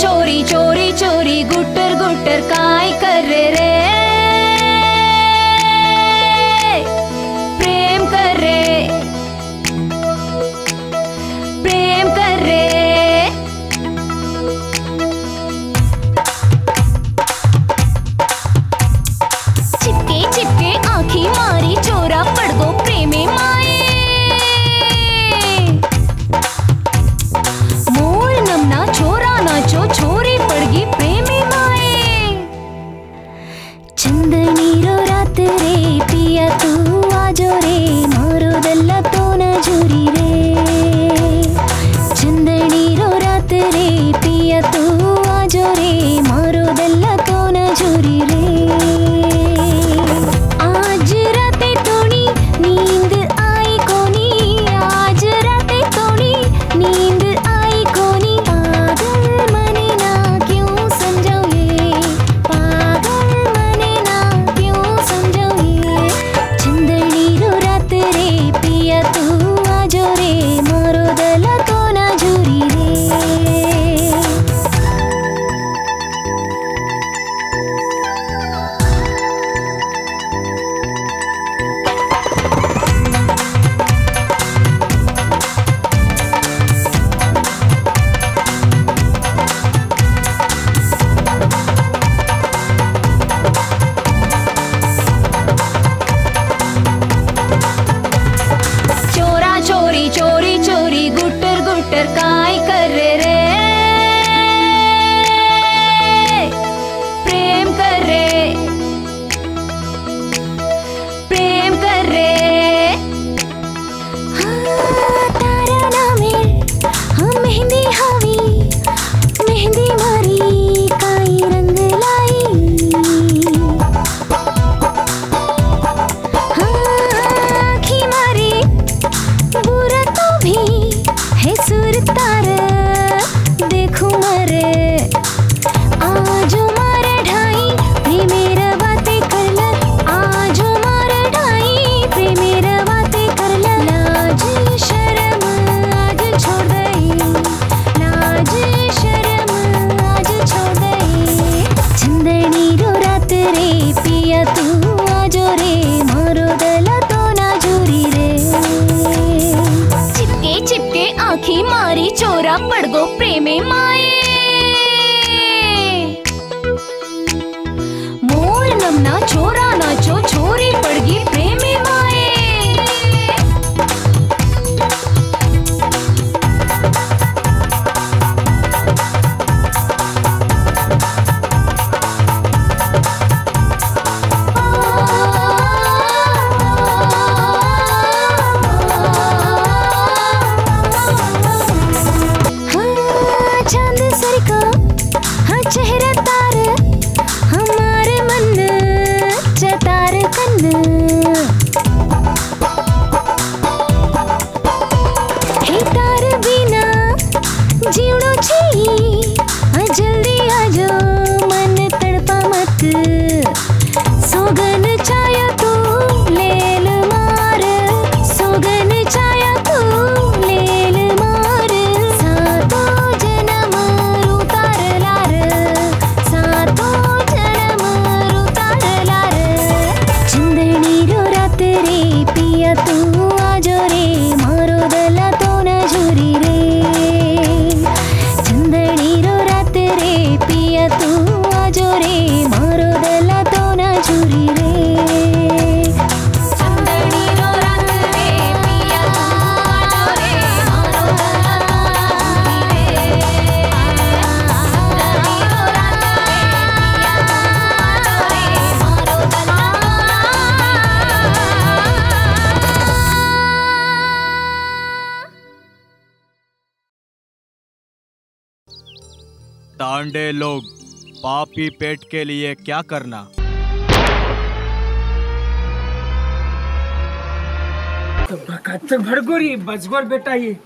चोरी चोरी चोरी गुटर गुटर काय कर रे? पडगो प्रेमे माये का। हाँ चेहरा तांडे लोग पापी पेट के लिए क्या करना? तो, तो भड़गोरी बजगोर बेटा ये।